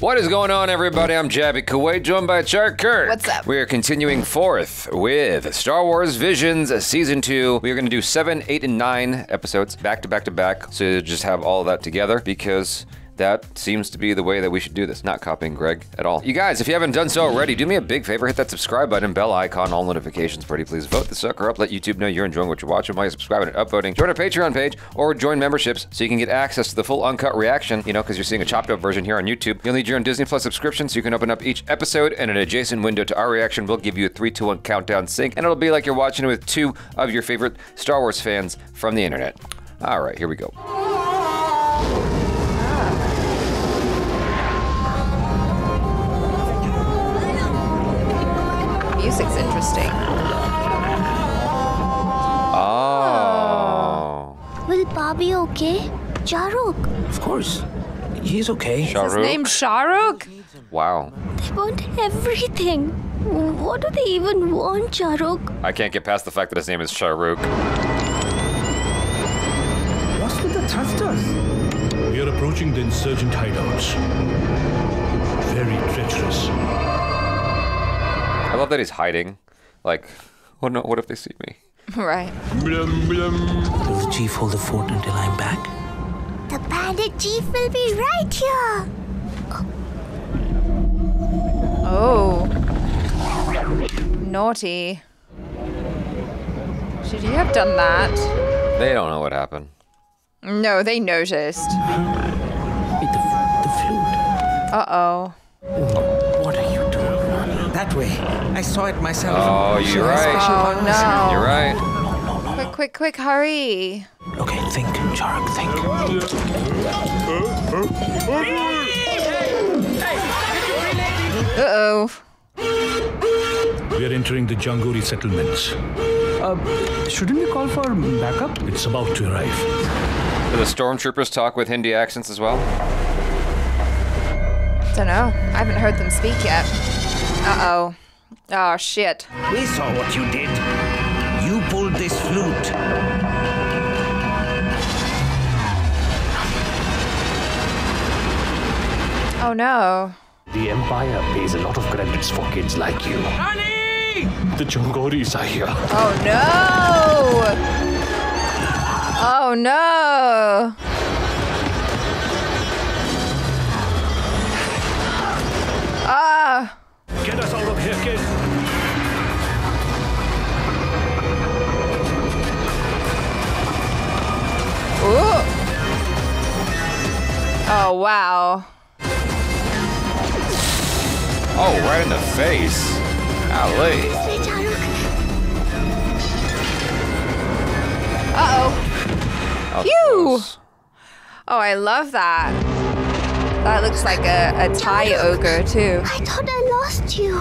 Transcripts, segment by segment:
What is going on, everybody? I'm Jaby Koay, joined by Char Kurt. What's up? We are continuing forth with Star Wars Visions uh, Season 2. We are going to do 7, 8, and 9 episodes back to back to back. So you just have all of that together because that seems to be the way that we should do this. Not copying Greg at all. You guys, if you haven't done so already, do me a big favor. Hit that subscribe button, bell icon, all notifications. Pretty please vote the sucker up. Let YouTube know you're enjoying what you're watching while you're subscribing and upvoting. Join our Patreon page or join memberships so you can get access to the full uncut reaction, you know, because you're seeing a chopped up version here on YouTube. You'll need your own Disney Plus subscription so you can open up each episode and an adjacent window to our reaction we'll give you a 3 2 1 countdown sync. And it'll be like you're watching it with two of your favorite Star Wars fans from the internet. All right, here we go. Music's interesting. Oh. Will Bobby okay? Charuk, Of course. He's okay. His Shahrukh. name's Shahrukh? Wow. they want everything. What do they even want, Charuk? I can't get past the fact that his name is Shahrukh. What's with the thrusters? We are approaching the insurgent hideouts. Very treacherous. I love that he's hiding. Like, oh no, what if they see me? Right. Will the chief hold the fort until I'm back? The bandit chief will be right here. Oh. Naughty. Should you have done that? They don't know what happened. No, they noticed. Wait, the, the flute. Uh oh. Way. I saw it myself. Oh, you're right. Oh no. You're right. Quick, quick, quick, hurry. Okay, think, Charuk, think. Uh oh. We are entering the Jangori settlements. Uh, Shouldn't we call for backup? It's about to arrive. Do the stormtroopers talk with Hindi accents as well? Don't know. I haven't heard them speak yet. Uh oh. Oh shit. We saw what you did. You pulled this flute. Oh no. The Empire pays a lot of credits for kids like you. The Chongoris are here. Oh no. Oh no. Ah. Ooh. Oh wow. Oh, right in the face. Golly. Say, Uh oh. Phew. close. Oh, I love that. That looks like a, a Thai ogre too. I thought I lost you.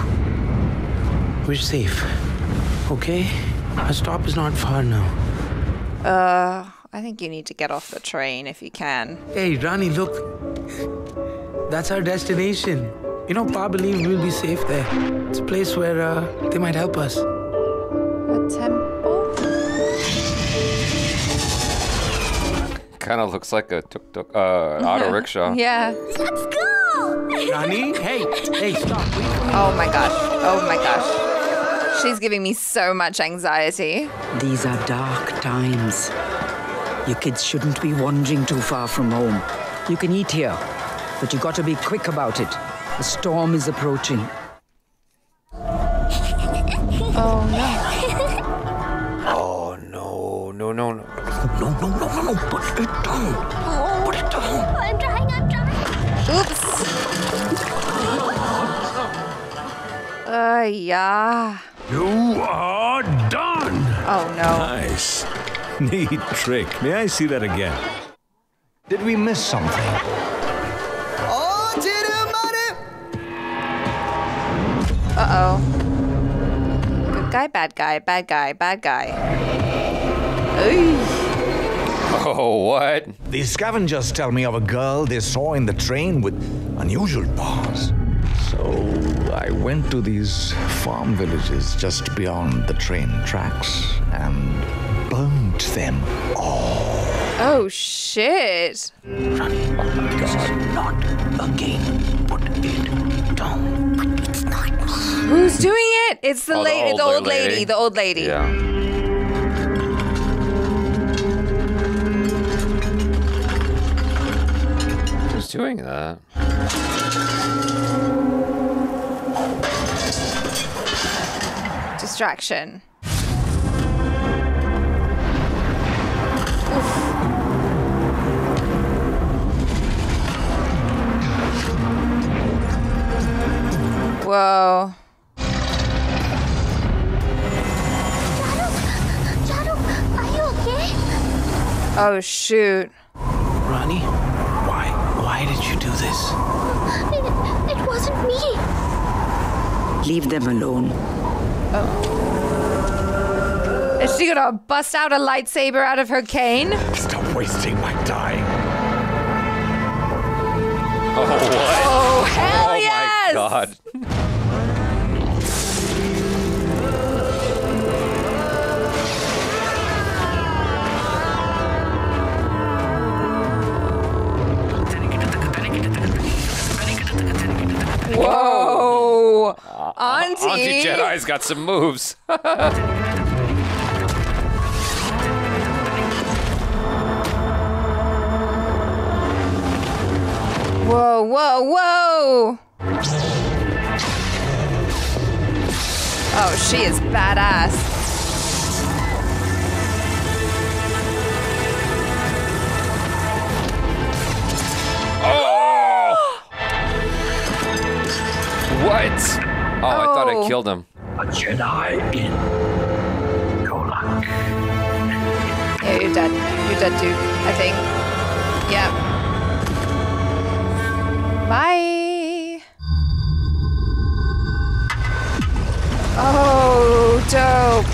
We're safe. Okay? Our stop is not far now. Uh, I think you need to get off the train if you can. Hey, Rani, look. That's our destination. You know, Pa believes we'll be safe there. It's a place where uh, they might help us. A temple? Kind of looks like a tuk tuk, uh, auto rickshaw. Yeah. Let's go. Rani, hey, hey, stop. Wait for me. Oh my gosh. Oh my gosh. She's giving me so much anxiety. These are dark times. You kids shouldn't be wandering too far from home. You can eat here, but you got to be quick about it. The storm is approaching. Oh no. Oh no, no, no, no. No, no, no, no, no. Put it down. Put it down. I'm trying, I'm trying. Oops. Uh, yeah. You are done. Oh no. Nice. Neat trick. May I see that again? Did we miss something? Oh GDM. Uh oh. Good guy, bad guy, bad guy, bad guy. Ooh. Oh, what? The scavengers tell me of a girl they saw in the train with unusual paws. So I went to these farm villages just beyond the train tracks and burnt them all. Oh shit. Rani, oh my God. Not again. Put it down. It's not me. Who's doing it? It's the Oh, the lady, the old lady. lady. the old lady. Yeah. Who's doing that? Distraction. Whoa. Charu, are you okay? Oh shoot. Rani, why? Why did you do this? It, it wasn't me. Leave them alone. Oh. Is she gonna bust out a lightsaber out of her cane? Stop wasting my time. Oh, what? God. Whoa, uh, Auntie. Auntie Jedi's got some moves. Whoa, whoa, whoa! Oh, she is badass. Oh! what? Oh, I thought I Oh. killed him. A Jedi in Golak. Yeah, you're dead. You're dead, dude. I think. Yep. Bye. Oh, dope.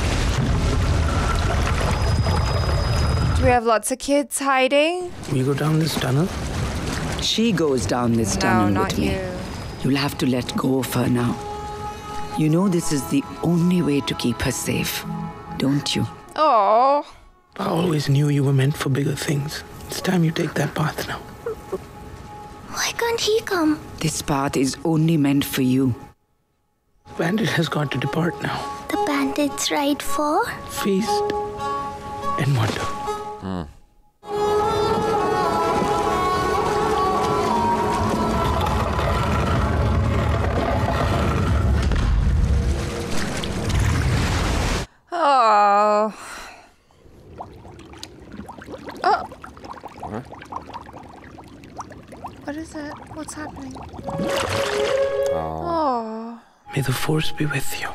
Do we have lots of kids hiding? We go down this tunnel. She goes down this No, tunnel not with me. you. You'll have to let go of her now. You know this is the only way to keep her safe, don't you? Oh. I always knew you were meant for bigger things. It's time you take that path now. Why can't he come? This path is only meant for you. The bandit has got to depart now. The bandits ride for? Feast and wonder. The force be with you.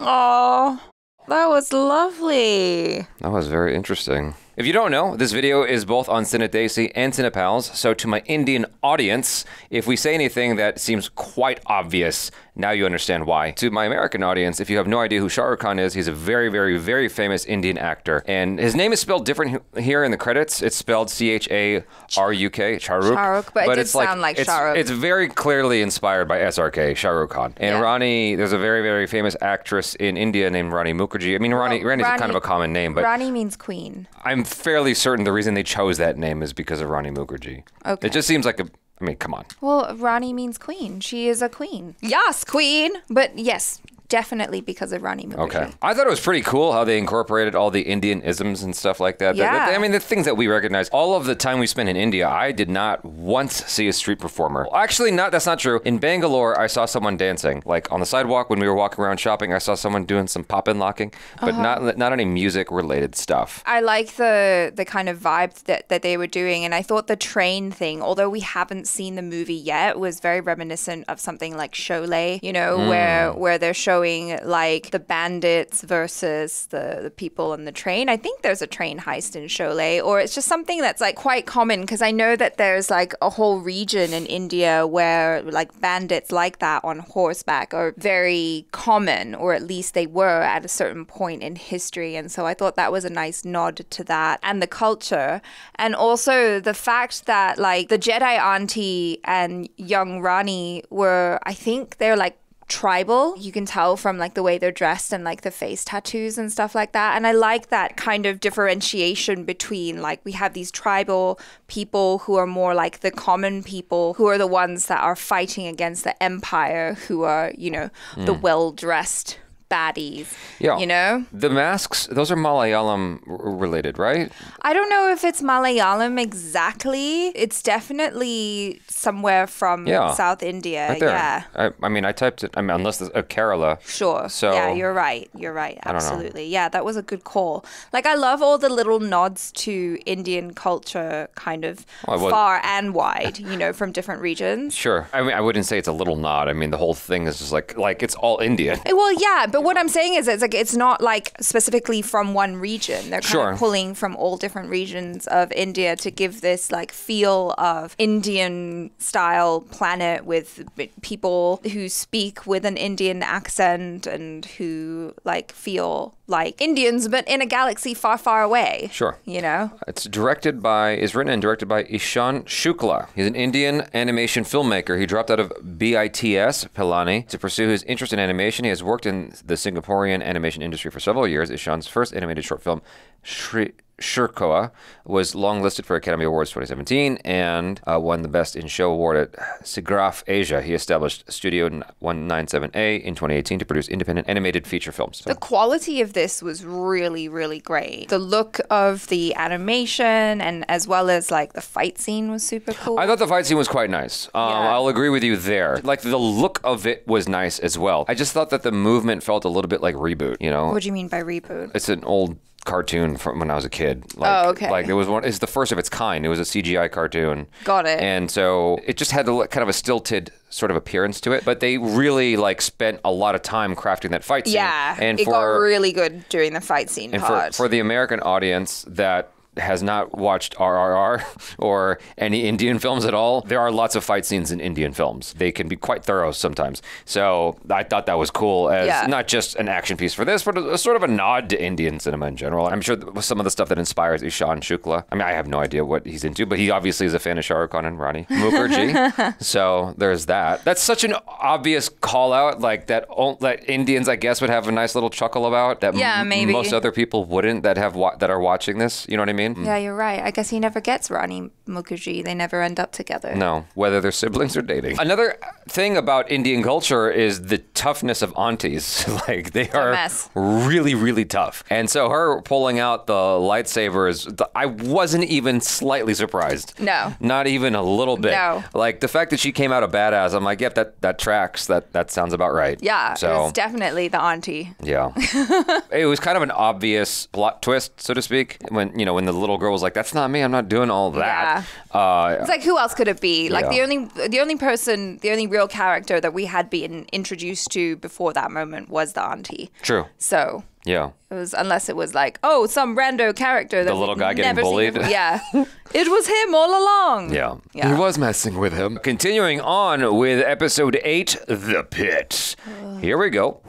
Oh. That was lovely. That was very interesting. If you don't know, this video is both on Cinedesi and Cinepals, so to my Indian audience, if we say anything that seems quite obvious, now you understand why. To my American audience, if you have no idea who Shah Rukh Khan is, he's a very, very, very famous Indian actor. And his name is spelled different here in the credits. It's spelled C H A R U K, Shahrukh. Shahrukh, but it did it's like, sound like it's, Shahrukh. It's very clearly inspired by SRK, Shah Rukh Khan. And Yeah. Rani, there's a very, very famous actress in India named Rani Mukherjee. I mean, Rani, Well, Rani's a kind of a common name, but Rani means queen. I'm fairly certain the reason they chose that name is because of Rani Mukherjee. Okay. It just seems like a. I mean, come on. Well, Rani means queen. She is a queen. Yes, queen. But yes, definitely because of Rani Mukherjee. Okay. I thought it was pretty cool how they incorporated all the Indian isms and stuff like that. Yeah. I mean, the things that we recognize. All of the time we spent in India, I did not once see a street performer. Well, Actually, not. That's not true. In Bangalore, I saw someone dancing, like on the sidewalk when we were walking around shopping. I saw someone doing some pop and locking, but Uh-huh. not not any music related stuff. I like the the kind of vibe that, that they were doing, and I thought the train thing, although we haven't seen the movie yet, was very reminiscent of something like Sholay. You know, where where they're showing like the bandits versus the the people on the train. I think there's a train heist in Sholay, or it's just something that's like quite common because I know that there's like a whole region in India where like bandits like that on horseback are very common, or at least they were at a certain point in history. And so I thought that was a nice nod to that and the culture. And also the fact that like the Jedi auntie and young Rani were, I think they're like tribal. You can tell from like the way they're dressed and like the face tattoos and stuff like that. And I like that kind of differentiation between like we have these tribal people who are more like the common people who are the ones that are fighting against the empire who are, you know, the Mm. well dressed baddies. Yeah. You know? The masks, those are Malayalam related, right? I don't know if it's Malayalam exactly. It's definitely somewhere from Yeah. South India. Right. Yeah. I, I mean, I typed it, I mean, unless it's uh, Kerala. Sure. So, yeah, you're right. You're right. I don't know. Absolutely. Yeah, that was a good call. Like I love all the little nods to Indian culture kind of well- far and wide, you know, from different regions. Sure. I mean, I wouldn't say it's a little nod. I mean, the whole thing is just like, like it's all Indian. Well, yeah, but what I'm saying is, it's like it's not like specifically from one region. They're kind Sure. of pulling from all different regions of India to give this like feel of Indian style planet with people who speak with an Indian accent and who like feel like Indians, but in a galaxy far, far away. Sure. You know. It's directed by, is written and directed by Ishan Shukla. He's an Indian animation filmmaker. He dropped out of BITS, Pilani, to pursue his interest in animation. He has worked in the Singaporean animation industry for several years. Ishan's first animated short film, Shri. Schirkoa was longlisted for Academy Awards 2017 and uh, won the Best in Show award at SIGGRAPH Asia. He established Studio 197A in 2018 to produce independent animated feature films. So- The quality of this was really, really great. The look of the animation and as well as like the fight scene was super cool. I thought the fight scene was quite nice. Um, I'll agree with you there. Like the look of it was nice as well. I just thought that the movement felt a little bit like ReBoot. You know, what do you mean by ReBoot? it's an old cartoon from when I was a kid. Like, Oh, okay. Like it was one. It's the first of its kind. It was a CGI cartoon. Got it. And so it just had the kind of a stilted sort of appearance to it. But they really like spent a lot of time crafting that fight scene. Yeah, And it for got really good during the fight scene and for, for the American audience that has not watched RRR or any Indian films at all, there are lots of fight scenes in Indian films. They can be quite thorough sometimes. So I thought that was cool as Yeah. not just an action piece for this, but a, a sort of a nod to Indian cinema in general. I'm sure some of the stuff that inspires Ishan Shukla. I mean, I have no idea what he's into, but he obviously is a fan of Shah Rukh Khan and Rani Mukherjee. so there's that. That's such an obvious call out, like that, that Indians, I guess, would have a nice little chuckle about. That Yeah, maybe. most other people wouldn't that have wa- that are watching this. You know what I mean? Yeah, you're right. I guess he never gets Rani Mukherjee. They never end up together. No, whether they're siblings or dating. Another thing about Indian culture is the toughness of aunties. like they are mess. really, really tough. And so her pulling out the lightsabers, I wasn't even slightly surprised. No. Not even a little bit. No. Like the fact that she came out a badass, I'm like, yep, that that tracks. That that sounds about right. Yeah, So it's definitely the auntie. yeah. it was kind of an obvious plot twist, so to speak, when you know when the little girl was like, "That's not me. I'm not doing all that." Uh, It's like who else could it be? Like the only the only person, the only real character that we had been introduced to before that moment was the auntie. true. So Yeah. it was unless it was like, oh, some rando character that The little guy getting bullied. Yeah, it was him all along. Yeah. Yeah. He was messing with him. Continuing on with episode 8, The Pit. Here we go.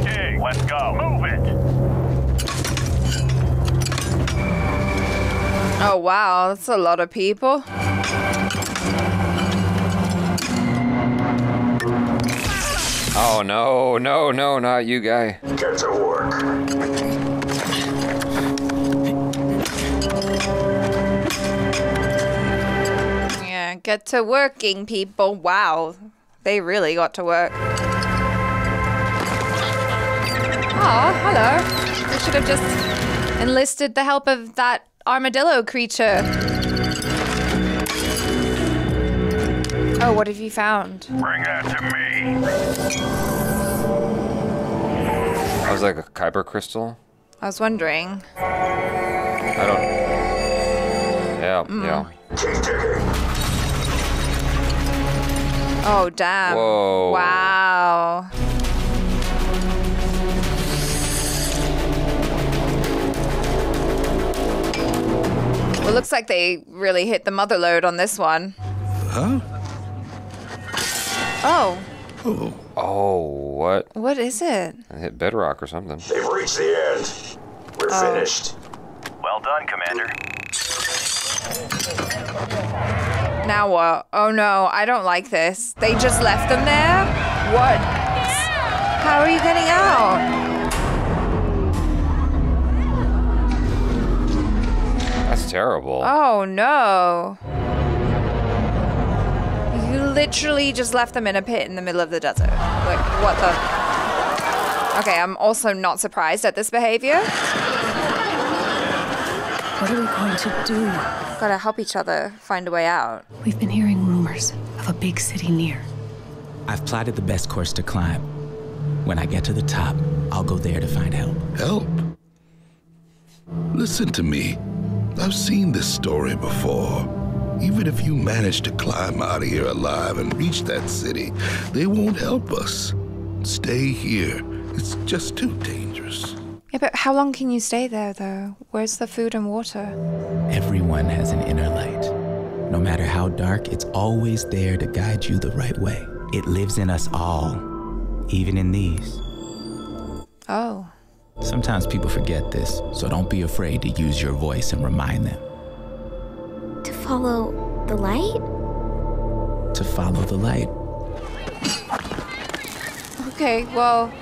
Okay, let's go. Move Oh wow, that's a lot of people. Oh, no, no, no, not you, guy. Get to work. Yeah, get to working, people. Wow, they really got to work. Oh, hello. We should have just enlisted the help of that armadillo creature. Oh, what have you found? Bring that to me. I was like a Kyber crystal. I was wondering. I don't. Yeah, Mm. yeah. Oh, damn. Whoa. Wow. Well, looks like they really hit the mother lode on this one. Huh? Oh, Oh, oh what? what is it? I hit bedrock or something. They've reached the end. We're Oh. finished. Well done, Commander. Now what? Oh no, I don't like this. They just left them there? What? How are you getting out? That's terrible. Oh no. You literally just left them in a pit in the middle of the desert. Like, what the? Okay, I'm also not surprised at this behavior. What are we going to do? Gotta help each other find a way out. We've been hearing rumors of a big city near. I've plotted the best course to climb. When I get to the top, I'll go there to find help. Help? Listen to me. I've seen this story before. Even if you manage to climb out of here alive and reach that city, they won't help us. Stay here. It's just too dangerous. Yeah, but how long can you stay there, though? Where's the food and water? Everyone has an inner light. No matter how dark, it's always there to guide you the right way. It lives in us all, even in these. Oh. Sometimes people forget this, so don't be afraid to use your voice and remind them To follow the light? to follow the light. Okay, well,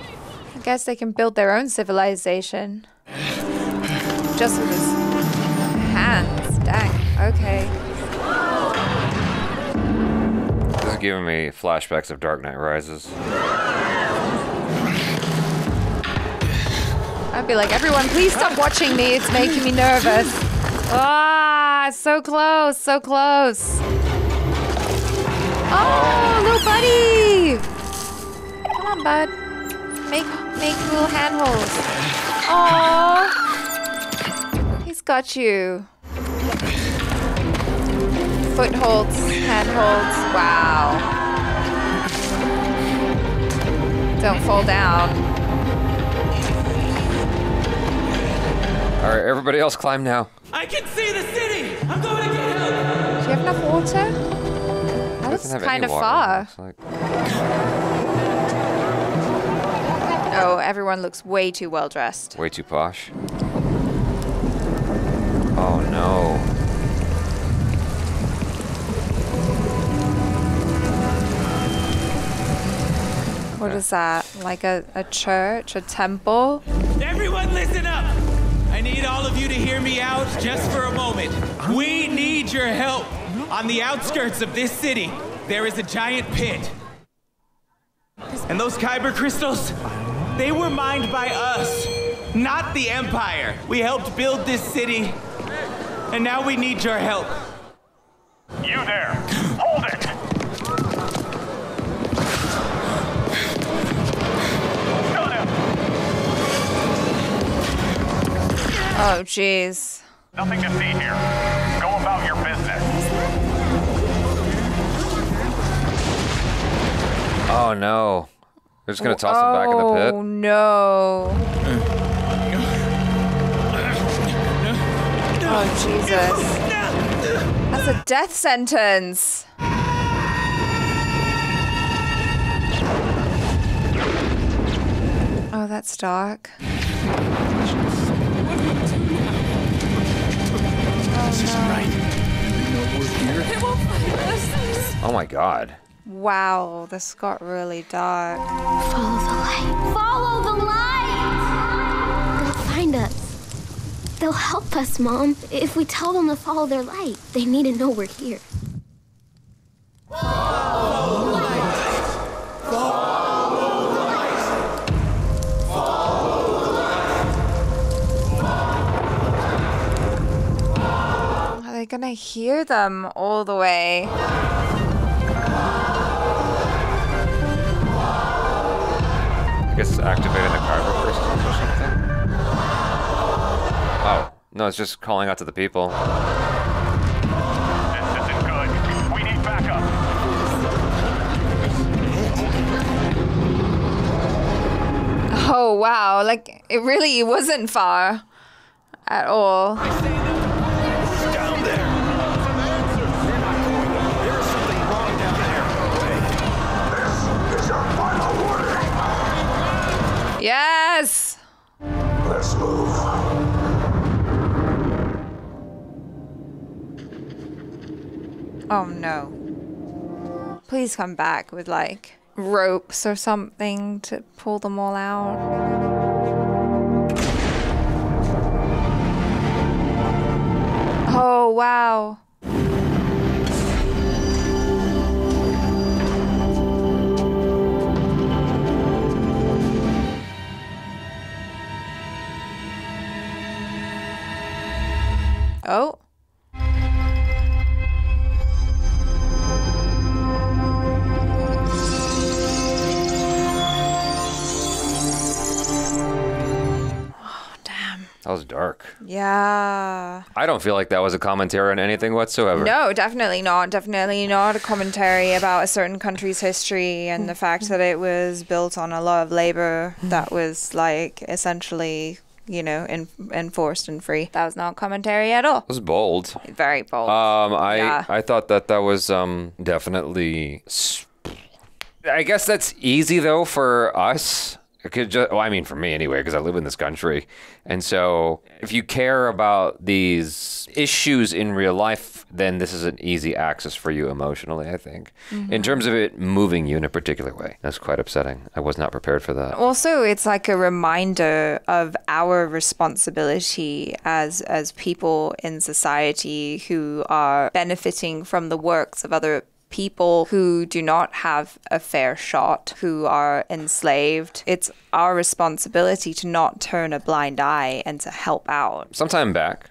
I guess they can build their own civilization. Just with his hands. Dang. Okay. This is giving me flashbacks of Dark Knight Rises. Be like, everyone, please stop watching me. It's making me nervous. Ah, so close, so close. Oh, little buddy. Come on, bud. Make make little handholds. Oh, he's got you. Footholds, handholds. Wow. Don't fall down. All right, everybody else climb now. I can see the city! I'm going to get help! Do you have enough water? That looks Doesn't have kind any of water, far. looks like. Oh, everyone looks way too well dressed. Way too posh. Oh no. What is that? Like a, a church? A temple? Everyone listen up! I need all of you to hear me out just for a moment. We need your help. On the outskirts of this city, there is a giant pit. And those Kyber crystals, they were mined by us, not the Empire. We helped build this city, and now we need your help. You there! Hold it! Oh, jeez. Nothing to see here. Go about your business. Oh no. They're just gonna toss him back in the pit. Oh, no. Oh, Jesus. That's a death sentence. Oh, that's dark. This isn't right. Oh my god. Wow, this got really dark. Follow the light. Follow the light! They'll find us. They'll help us, Mom. If we tell them to follow their light, they need to know we're here. Oh Are gonna hear them all the way? I guess activating the kyber crystals or something. Oh. No, it's just calling out to the people. This isn't good. We need backup. Oh wow, like it really wasn't far at all. Yes! Let's move. Oh no. Please come back with like ropes or something to pull them all out. Oh wow. Oh. oh. Damn. That was dark. Yeah. I don't feel like that was a commentary on anything whatsoever. No, definitely not. Definitely not a commentary about a certain country's history and the fact that it was built on a lot of labor that was like essentially, you know, en- enforced and free. That was not commentary at all. It was bold. Very bold. Um, I Yeah. I thought that that was um definitely. I guess that's easy though for us. Just, well, I mean, for me anyway, because I live in this country, and so if you care about these issues in real life, then this is an easy access for you emotionally. I think, in Mhm. terms of it moving you in a particular way, that's quite upsetting. I was not prepared for that. also it's like a reminder of our responsibility as as people in society who are benefiting from the works of other people who do not have a fair shot who are enslaved it's our responsibility to not turn a blind eye and to help out Sometime back,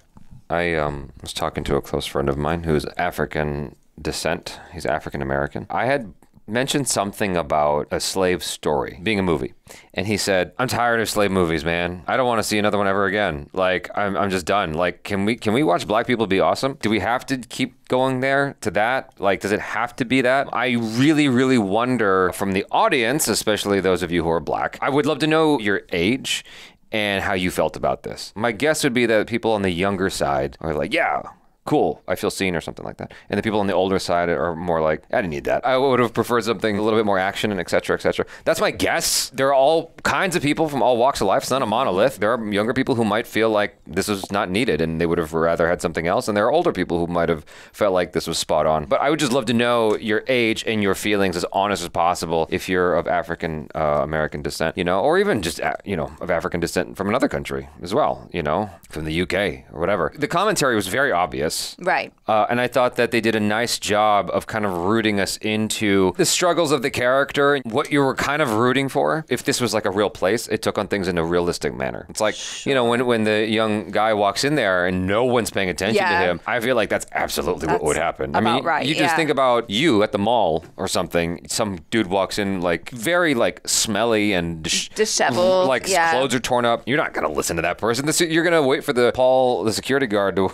I um, was talking to a close friend of mine who's African descent. He's African American. I had mentioned something about a slave story being a movie. And he said, I'm tired of slave movies, man. I don't want to see another one ever again. Like, I'm, I'm just done. Like, can we can we watch black people be awesome? Do we have to keep going there to that? Like, does it have to be that? I really, really wonder from the audience, especially those of you who are black, I would love to know your age and how you felt about this. My guess would be that people on the younger side are like, yeah, cool, I feel seen or something like that. And the people on the older side are more like, I didn't need that. I would have preferred something a little bit more action and et cetera, et cetera. That's my guess. There are all kinds of people from all walks of life. It's not a monolith. There are younger people who might feel like this was not needed and they would have rather had something else. And there are older people who might have felt like this was spot on. But I would just love to know your age and your feelings as honest as possible if you're of African uh, American descent, you know, or even just, uh, you know, of African descent from another country as well, you know, from the UK or whatever. The commentary was very obvious. Right Uh, and I thought that they did a nice job of kind of rooting us into the struggles of the character and what you were kind of rooting for. If this was like a real place, it took on things in a realistic manner. It's like, you know, when, when the young guy walks in there and no one's paying attention Yeah. to him, I feel like that's absolutely what would happen. I mean, right, you just yeah. think about you at the mall or something. Some dude walks in like very like smelly and Disheveled, like yeah. clothes are torn up. You're not gonna listen to that person. This, you're gonna wait for the Paul, the security guard, to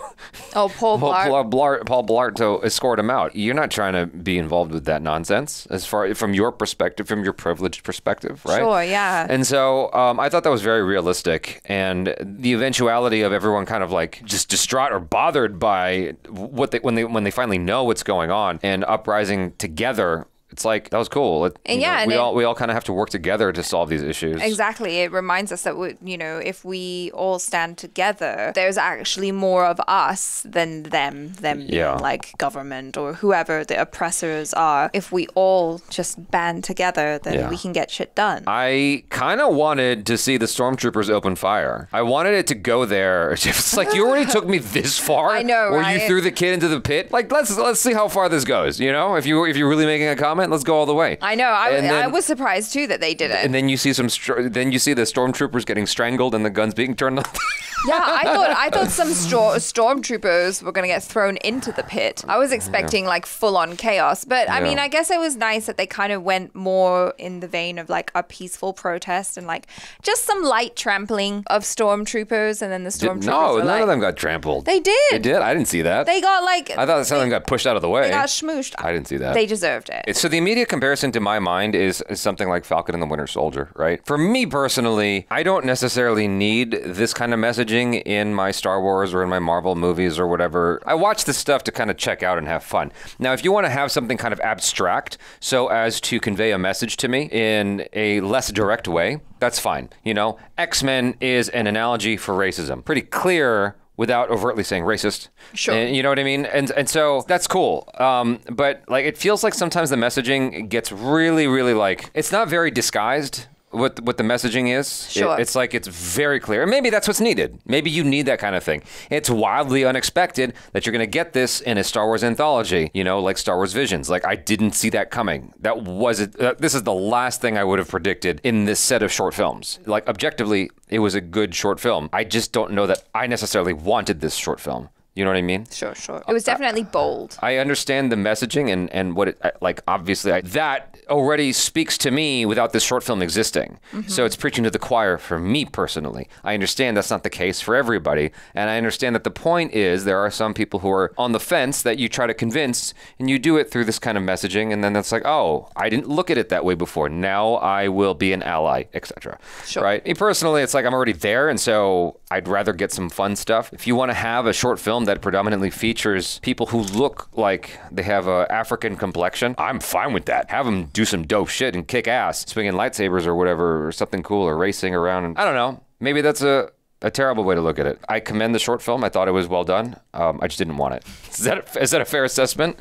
oh paul Paul Blart. Blart, Blart, Paul Blart to escort him out. You're not trying to be involved with that nonsense, as far from your perspective, from your privileged perspective, right? Sure, yeah. And so um, I thought that was very realistic, and the eventuality of everyone kind of like just distraught or bothered by what they when they when they finally know what's going on and uprising together. It's like that was cool. It- And know, yeah, and we all we all kind of have to work together to solve these issues. Exactly. It reminds us that we, you know, if we all stand together, there's actually more of us than them, them being Yeah. like government or whoever the oppressors are. If we all just band together, then Yeah. we can get shit done. I kind of wanted to see the stormtroopers open fire. I wanted it to go there. It's like you already took me this far. I know, Where you threw the kid into the pit. Like let's let's see how far this goes. You know, if you if you're really making a comment, let's go all the way. I know. I, And I was surprised too that they did it. And then you see some. Then you see the stormtroopers getting strangled and the guns being turned on. yeah, I thought I thought some stor- stormtroopers were gonna get thrown into the pit. I was expecting like full on chaos, but I Yeah. mean, I guess it was nice that they kind of went more in the vein of like a peaceful protest and like just some light trampling of stormtroopers, and then the stormtroopers. no, none like, of them got trampled. They did. They did. I didn't see that. They got like I thought some of them got pushed out of the way. they got schmooshed. I didn't see that. They deserved it. So the immediate comparison to my mind is, is something like Falcon and the Winter Soldier, right? For me personally, I don't necessarily need this kind of messaging in my Star Wars or in my Marvel movies or whatever. I watch this stuff to kind of check out and have fun. Now, if you want to have something kind of abstract so as to convey a message to me in a less direct way, that's fine. You know, X-Men is an analogy for racism. Pretty clear without overtly saying racist. Sure. And you know what I mean? And and so that's cool. Um, but like it feels like sometimes the messaging gets really, really like it's not very disguised. What, what the messaging is, It- Sure. it's like it's very clear. And maybe that's what's needed. Maybe you need that kind of thing. It's wildly unexpected that you're going to get this in a Star Wars anthology, you know, like Star Wars Visions. Like, I didn't see that coming. That wasn't, uh, this is the last thing I would have predicted in this set of short films. Like, objectively, it was a good short film. I just don't know that I necessarily wanted this short film. You know what I mean? Sure, sure. It was definitely bold. I understand the messaging and, and what it, like, obviously, I, that already speaks to me without this short film existing. Mm-hmm. So it's preaching to the choir for me personally. I understand that's not the case for everybody. And I understand that the point is there are some people who are on the fence that you try to convince and you do it through this kind of messaging. And then that's like, oh, I didn't look at it that way before. Now I will be an ally, etc. Sure. Right? Me personally, it's like I'm already there. And so I'd rather get some fun stuff. If you want to have a short film that predominantly features people who look like they have a African complexion, I'm fine with that. Have them do some dope shit and kick ass, swinging lightsabers or whatever, or something cool, or racing around. And I don't know. Maybe that's a a terrible way to look at it. I commend the short film. I thought it was well done. Um, I just didn't want it. Is that is that a fair assessment?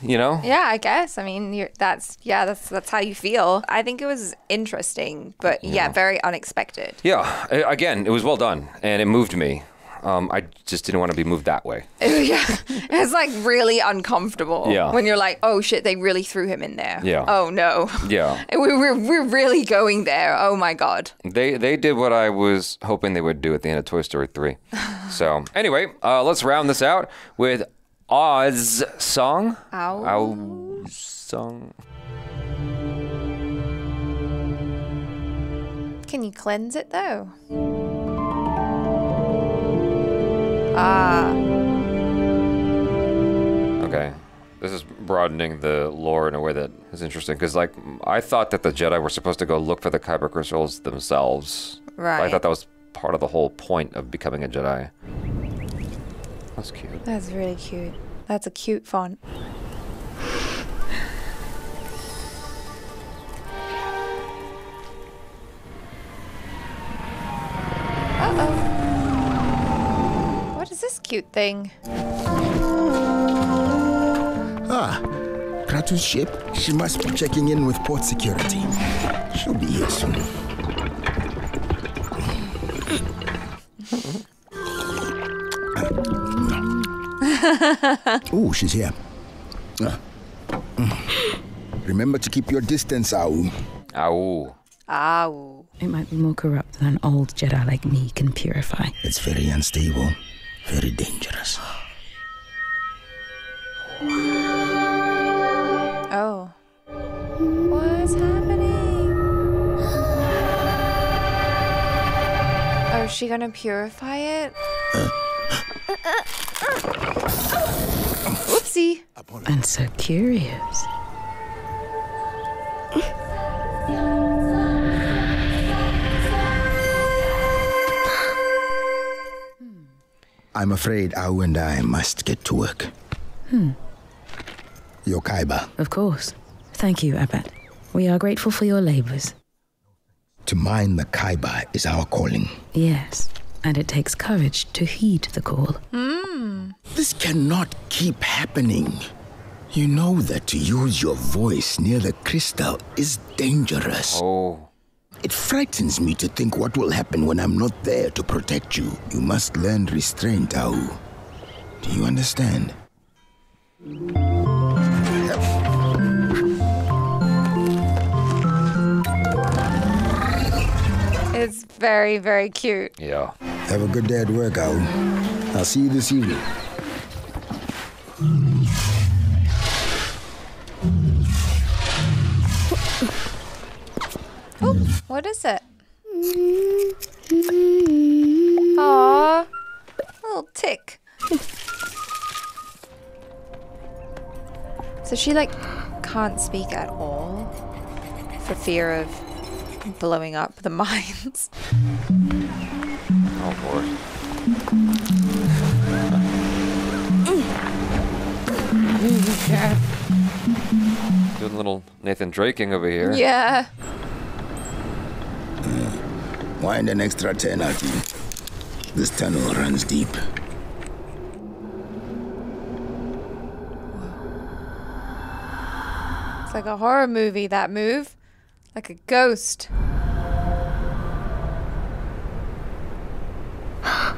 You know? Yeah, I guess. I mean, you're, that's yeah, that's that's how you feel. I think it was interesting, but yeah, very unexpected. Yeah. Again, it was well done, and it moved me. Um, I just didn't want to be moved that way. yeah, it's like really uncomfortable. Yeah. When you're like, oh shit, they really threw him in there. Yeah. Oh no. Yeah. We we're, we're really going there. Oh my god. They they did what I was hoping they would do at the end of Toy Story 3. so anyway, uh, let's round this out with Aau's song. Ow. Aau's song. Can you cleanse it though? Ah. Okay. This is broadening the lore in a way that is interesting because, like, I thought that the Jedi were supposed to go look for the Kyber crystals themselves. Right. I thought that was part of the whole point of becoming a Jedi. That's cute. That's really cute. That's a cute font. Cute thing? Ah, Kratu's ship. She must be checking in with port security. She'll be here soon. oh, she's here. Ah. Remember to keep your distance, Aau. Ow. Ow. It might be more corrupt than an old Jedi like me can purify. It's very unstable, very dangerous. Oh. What's happening? Oh, is she gonna purify it? Whoopsie. And so curious. I'm afraid Aau and I must get to work. Hmm. Your kyber. Of course. Thank you, Abbat. We are grateful for your labors. to mine the Kyber is our calling. Yes. And it takes courage to heed the call. Hmm. This cannot keep happening. You know that to use your voice near the crystal is dangerous. Oh. It frightens me to think what will happen when I'm not there to protect you. You must learn restraint, Aau. Do you understand? It's very, very cute. Yeah. Have a good day at work, Aau. I'll see you this evening. What is it? Mm-hmm. Aww. Little tick. So she like can't speak at all for fear of blowing up the mines. Oh, boy. Mm. Doing a little Nathan Draking over here. Yeah. Wind an extra 10. This tunnel runs deep. It's like a horror movie, that move. Like a ghost.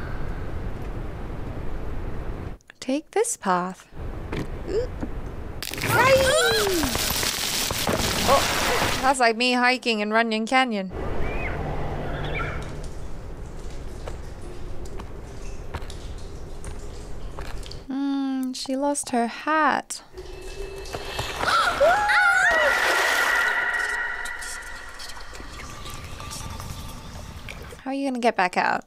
Take this path. Oh, that's like me hiking in Runyon Canyon. She lost her hat. How are you gonna get back out?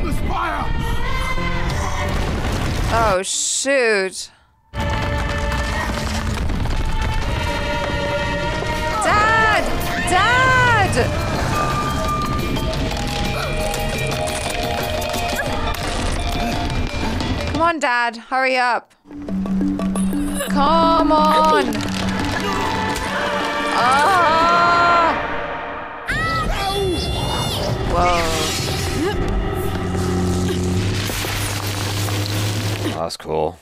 From the spire! Oh shoot. Dad! Dad! Come on, Dad. Hurry up. Come on. Ah! Whoa. That's cool.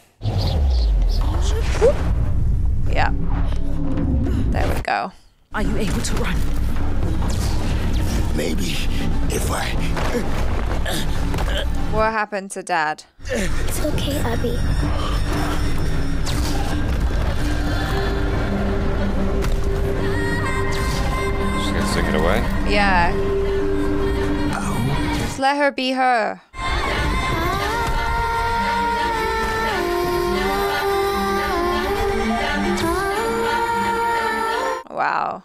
Yeah. There we go. Are you able to run? Maybe if I. What happened to Dad? It's okay, Abby. She's gonna sing it away. Yeah. Just let her be her. Wow.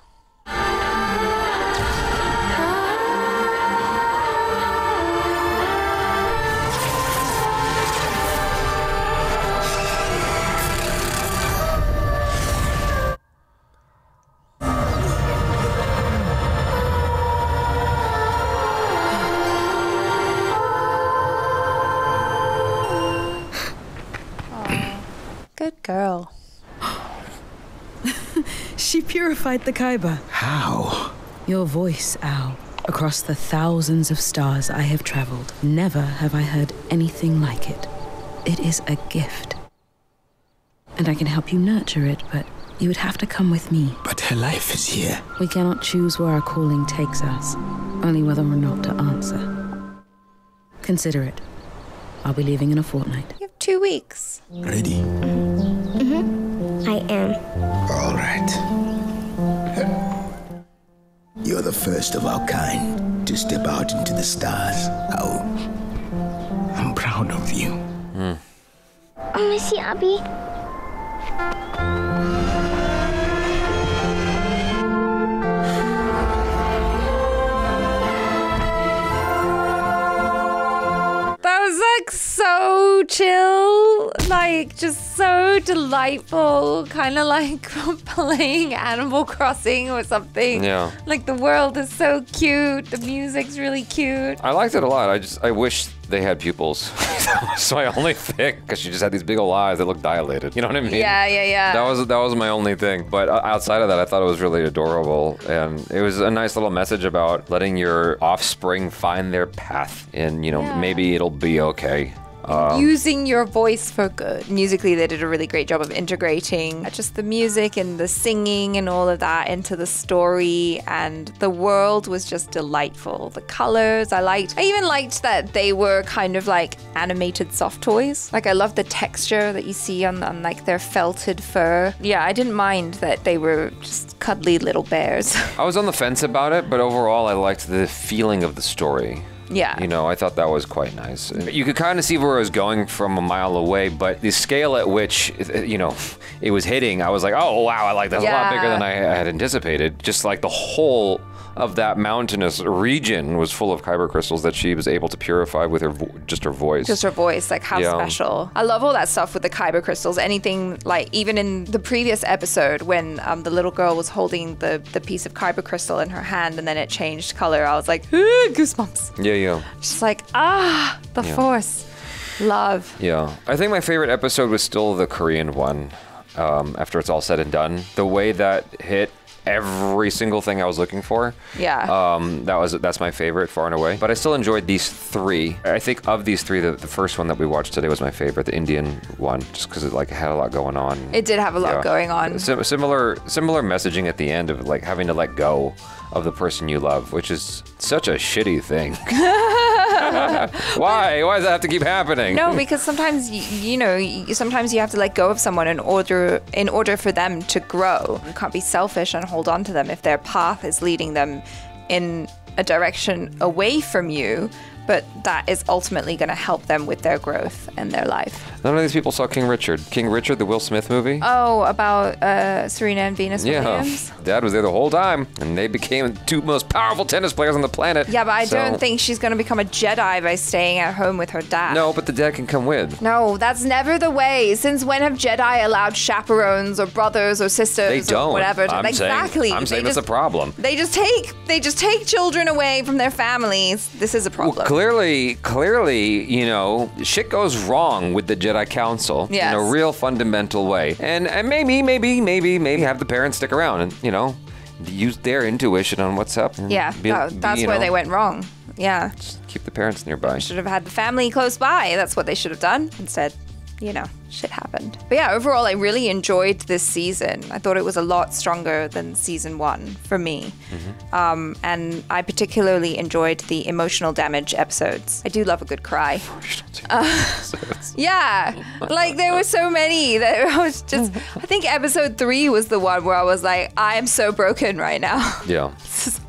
She purified the kyber. How? Your voice, Aau. Across the thousands of stars I have traveled, never have I heard anything like it. It is a gift. And I can help you nurture it, but you would have to come with me. But her life is here. We cannot choose where our calling takes us, only whether or not to answer. Consider it. I'll be leaving in a fortnight. You have two weeks. Ready? Mm-hmm. I am. The first of our kind to step out into the stars. Oh, I'm proud of you. I miss you, Abby. That was like so chill, like just so delightful, kind of like playing Animal Crossing or something. Yeah. Like the world is so cute, the music's really cute. I liked it a lot. I just I wish they had pupils. that was my only thing because she just had these big old eyes that look dilated. You know what I mean? Yeah, yeah, yeah. That was that was my only thing. But uh, outside of that, I thought it was really adorable, and it was a nice little message about letting your offspring find their path, and you know Yeah. maybe it'll be okay. Um, Using your voice for good. Musically, they did a really great job of integrating just the music and the singing and all of that into the story. And the world was just delightful. The colors I liked. I even liked that they were kind of like animated soft toys. Like I love the texture that you see on, on like their felted fur. Yeah, I didn't mind that they were just cuddly little bears. I was on the fence about it, but overall, I liked the feeling of the story. Yeah. You know, I thought that was quite nice. You could kind of see where it was going from a mile away, but the scale at which, you know, it was hitting, I was like, oh, wow, I like that's a lot bigger than I had anticipated. Just like the whole of that mountainous region was full of kyber crystals that she was able to purify with her vo- just her voice. Just her voice, like how Yeah. special. I love all that stuff with the kyber crystals. Anything like even in the previous episode when um, the little girl was holding the the piece of kyber crystal in her hand and then it changed color, I was like, "Ah, goosebumps. yeah, yeah. Just like ah, the Yeah. force, love. Yeah, I think my favorite episode was still the Korean one. Um, after it's all said and done, the way that hit every single thing I was looking for. Yeah. Um, that was that's my favorite far and away. But I still enjoyed these three. I think of these three, the, the first one that we watched today was my favorite, the Indian one, just because it like had a lot going on. It did have a lot Yeah. going on. Sim- similar similar messaging at the end of like having to let go of the person you love, which is such a shitty thing. Why? Why does that have to keep happening? No, because sometimes you, know, sometimes you have to let go of someone in order in order for them to grow. You can't be selfish and hold on to them if their path is leading them in a direction away from you, but that is ultimately going to help them with their growth and their life. None of these people saw King Richard. King Richard, the Will Smith movie. Oh, about uh, Serena and Venus yeah, Williams. Dad was there the whole time, and they became the two most powerful tennis players on the planet. Yeah, but I So- don't think she's going to become a Jedi by staying at home with her dad. No, but the dad can come with. No, that's never the way. Since when have Jedi allowed chaperones or brothers or sisters They don't. or whatever? to- I'm exactly. Saying, I'm They saying that's just- a problem. They just take they just take children away from their families. This is a problem. Clearly, clearly, you know, shit goes wrong with the Jedi Council Yes. in a real fundamental way. And and maybe, maybe, maybe, maybe have the parents stick around and you know use their intuition on what's up. yeah, be- that- that's you where know, they went wrong. Yeah, Just Keep the parents nearby. should have had the family close by. That's what they should have done. Instead, you know, shit happened. But yeah, overall, I really enjoyed this season. I thought it was a lot stronger than season one for me. Um, and I particularly enjoyed the emotional damage episodes. I do love a good cry. Uh, yeah, like there were so many that I was just. I think episode three was the one where I was like, I am so broken right now. Yeah.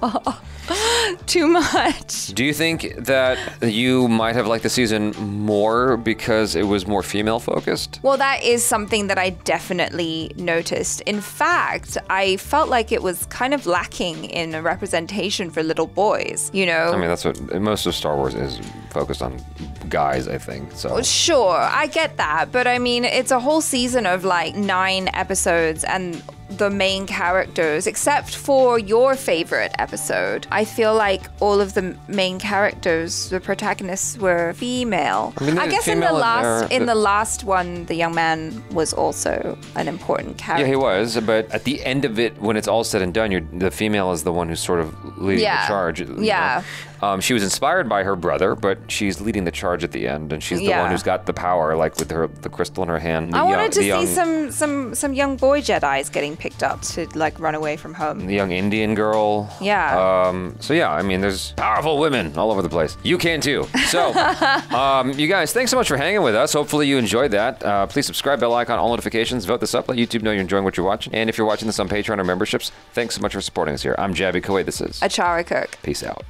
this is all too much. Do you think that you might have liked the season more because it was more female focused? Well, that is something that I definitely noticed. In fact, I felt like it was kind of lacking in a representation for little boys, you know? I mean, that's what most of Star Wars is focused on guys, I think. So Sure, I get that, but I mean, it's a whole season of like nine episodes, and the main characters, except for your favorite episode, I feel like all of the main characters, the protagonists, were female. I mean, they're guess in the last there, in the last one, the young man was also an important character. Yeah, he was, but at the end of it, when it's all said and done, you're, the female is the one who's sort of leading Yeah. the charge. Yeah. know? Um, she was inspired by her brother, but she's leading the charge at the end, and she's the Yeah. one who's got the power, like with her the crystal in her hand. The I young, wanted to see young, some some some young boy Jedi's getting picked up to like run away from home. the young Indian girl. Yeah. Um, so yeah, I mean, there's powerful women all over the place. You can too. So, um, you guys, thanks so much for hanging with us. Hopefully you enjoyed that. Uh, please subscribe, bell icon, all notifications, vote this up, let YouTube know you're enjoying what you're watching. And if you're watching this on Patreon or memberships, thanks so much for supporting us here. I'm Jaby Koay. This is Achara Kirk. Peace out.